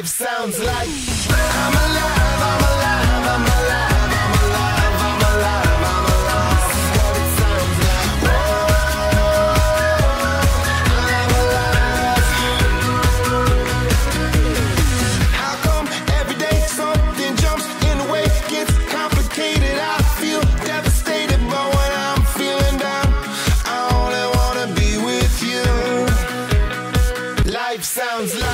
life sounds like. I'm alive, I'm alive, I'm alive. sounds like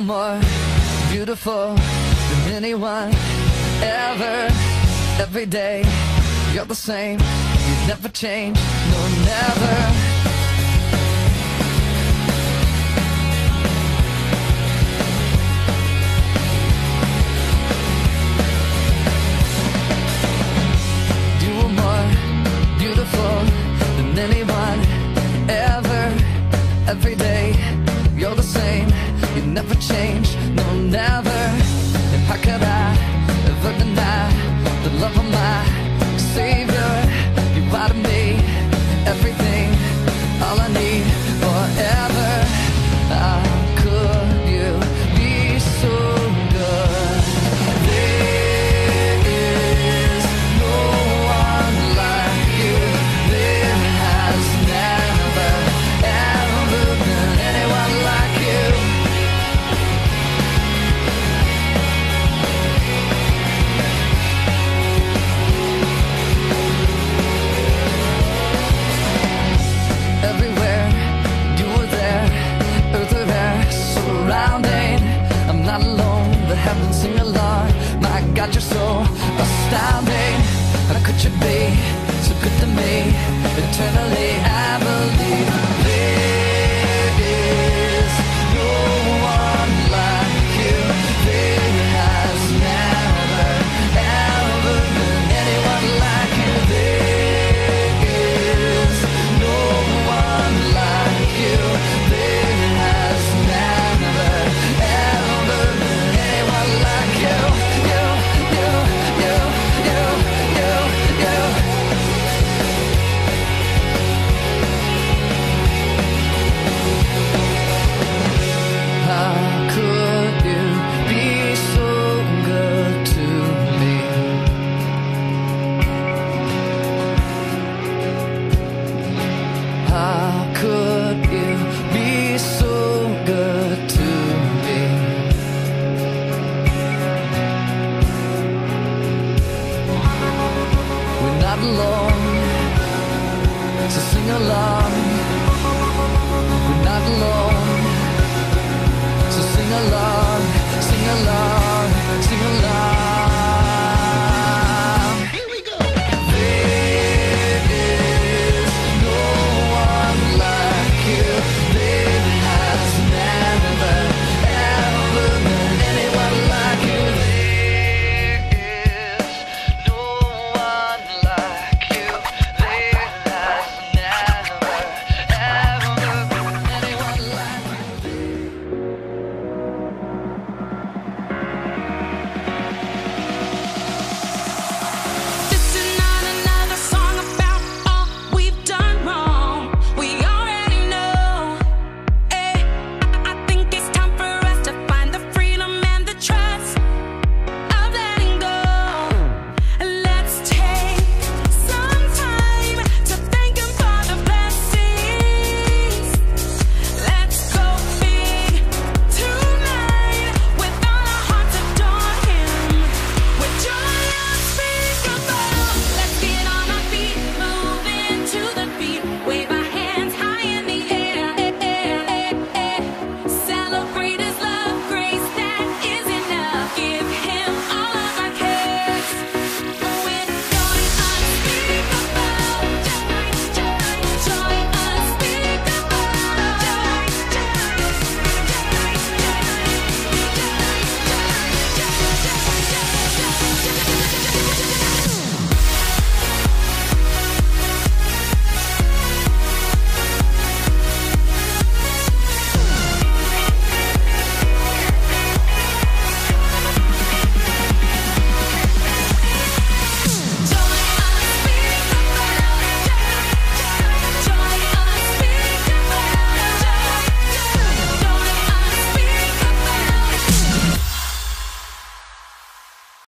more beautiful than anyone ever. Every day, you're the same. You never change, no, never. should be so good to me eternally. alone. So sing along. We're not alone. To sing along.